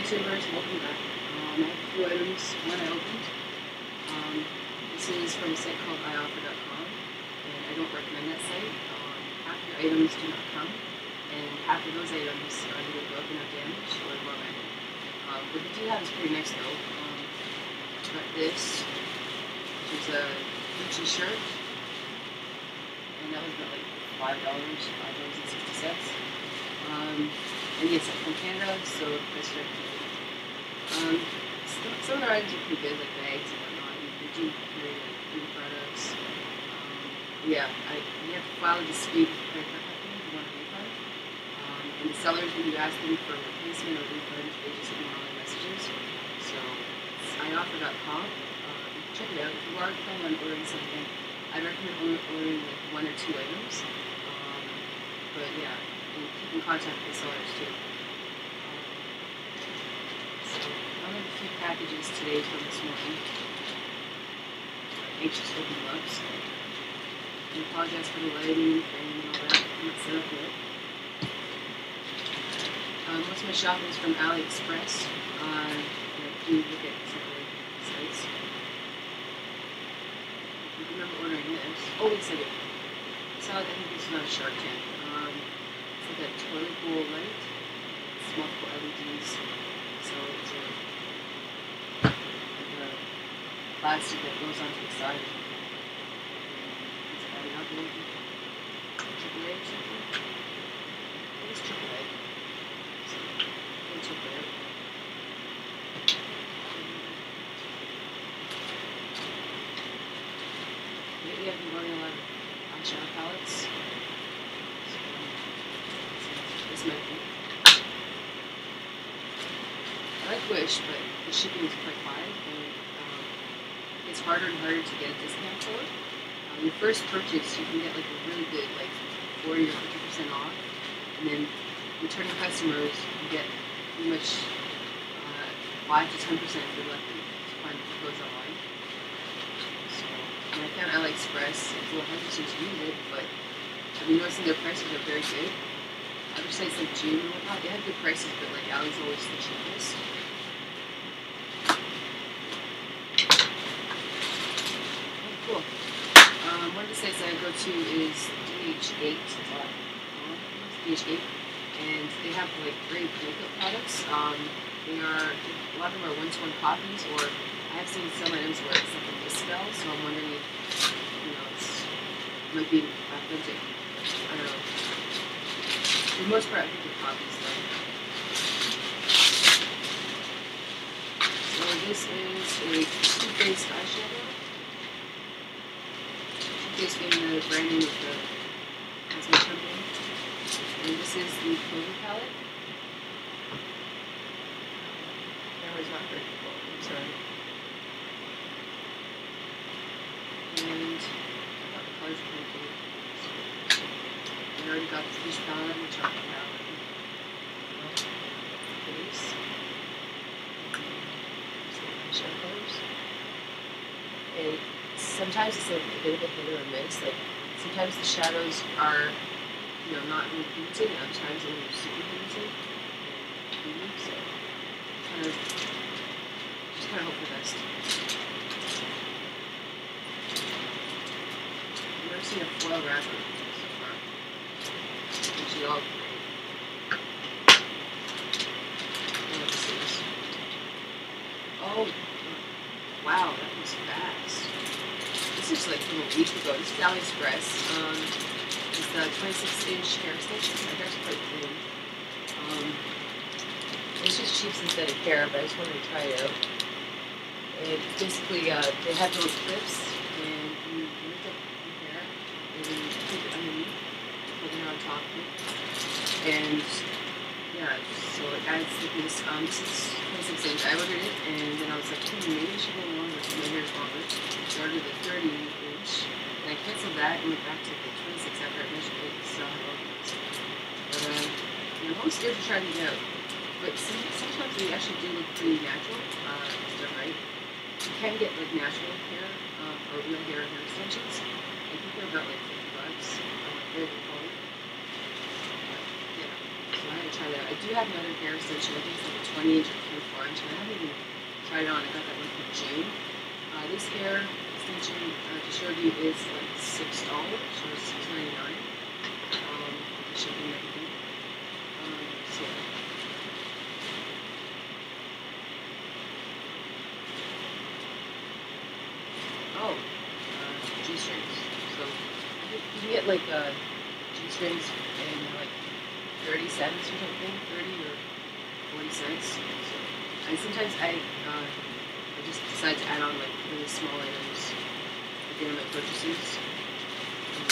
YouTubers, welcome back. Um, I have two items. One I opened. Um, this is from a site called ioffer.com, and I don't recommend that site. Um, half your items do not come, and half of those items are either broken or damaged or ruined. Um, what they do have is pretty nice though. Um, got this, which is a Gucci shirt, and that was about like five dollars, five dollars and sixty cents. Um, and yes, I'm from Canada, so are Um, some, of the items are pretty good, like bags and whatnot. And do carry food products. Um, yeah, I you have to file a dispute with the credit card company if you want a refund. Um, and the sellers, when you ask them for a replacement or refund, they just ignore all messages. So it's ioffer.com. Uh, check it out. If you are planning on ordering something, I recommend or- ordering like one or two items. Um, but yeah, and keep in contact with the sellers too. Um, so I have a few packages today from this morning. Anxious to open them up, so I apologize for the lighting, and all that. I'm not set up yet. Um, most of my shopping is from AliExpress. Uh, do look at several sites. I remember ordering this. Oh, wait a second. I saw, I think this is not a Shark Tank. It's like a light. It's multiple LEDs. So it's a, like a plastic that goes onto the side. It's up maybe. Triple A or something. I think it's triple A. So, I think triple A. Lately I've been running a lot of uh, eyeshadow palettes. So, be. I like Wish, but the shipping is quite high, and um, it's harder and harder to get a discount for. Um, your first purchase, you can get like a really good, like 40 or 50 percent off, and then returning customers, you get pretty much uh, five to 10 percent if you're lucky to find clothes online. So, and I found AliExpress. It's a little hesitant to use it, but I've been noticing their prices are very good. Other sites like June and whatnot, they have good prices, but like Ali's always the cheapest. Oh, cool. Um, one of the sites that I go to is DHgate. DHgate, and they have like great makeup products. Um, they are a lot of them are one-to-one copies, or I have seen some items where it's like a misspell. So I'm wondering if you know it's it might be authentic. I don't know. For the most part, I think they're copies though. So this is a Too-Faced eyeshadow. Too-Faced being the brand name of the cosmetic company. And this is the Clover palette. Camera's not very cool. I'm sorry. And I thought the colors were pretty cool. So, Already got the fish palette and the chocolate palette. Base. Shadow colors. And sometimes it's a bit of a hit or a miss. Like sometimes the shadows are, you know, not really pigmented, and other times they're super. And so kind of just kind of hope for the best. I've never seen a foil wrapper so. Actually, all great. I know what this is. Oh, wow, that was fast. This is like from a week ago. This is AliExpress. Um, it's the 26 inch hair extension. My hair's quite thin. Um, it's just cheap synthetic hair, but I just wanted to try it out. And basically, uh, they have those clips, and you lift up your hair, and then you clip it underneath, it it. And yeah, so it adds. Um, this is 26 inch. I ordered it, and then I was like, hmm, maybe I should go longer my hair is longer. I ordered the 30 inch, and I canceled that and went back to the 26 after I measured it. So, but uh, you know, I'm scared to try these out. But some, sometimes they actually do look pretty natural. Uh, they're right. You can get like natural hair um, or real hair hair extensions. I think they're about like 50 bucks. Uh, very quality. So I do have another hair extension. I think it's like a 20 inch or 24 inch. and I haven't even tried it on. I got that one from June. Uh, this hair extension uh, to show you is like six dollars or six ninety nine. Um, shipping and everything. Um, so. Oh, uh, G strings. So you can get like uh, G strings in like thirty cents or something, thirty or forty cents. So, and sometimes I uh, I just decide to add on like really small items of my purchases. Um,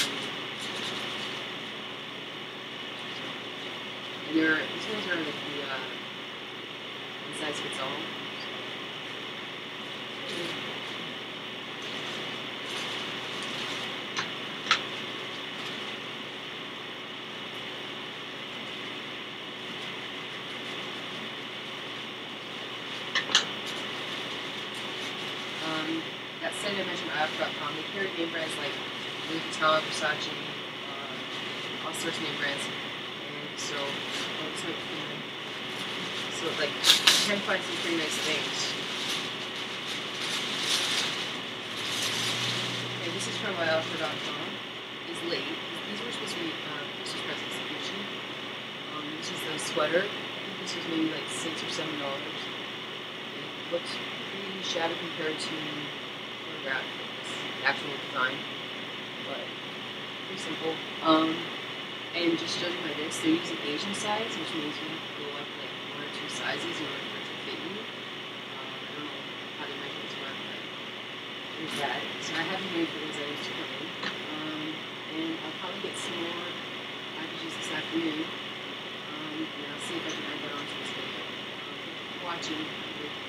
and they're these ones are like the uh, size fits all. So, mentioned, ioffer.com, they carry name brands like Louis Vuitton, Versace, uh, all sorts of name brands. And so, it's like, you know, so like, you can find some pretty nice things. Okay, this is from ioffer.com. It's late. These were supposed to be uh, Christmas presents. Um, this is a sweater. This was maybe like six or seven dollars. It looks pretty shabby compared to photograph actual design, but pretty simple. Um, and just judging by this, they're using Asian size, which means you have to go up like one or two sizes in order for it to fit you. Um, I don't know how the measurements work, but there's that. So I have been waiting for those items to come in. Um, and I'll probably get some more packages this afternoon. Um, and I'll see if I can add that onto this video. Um, watching.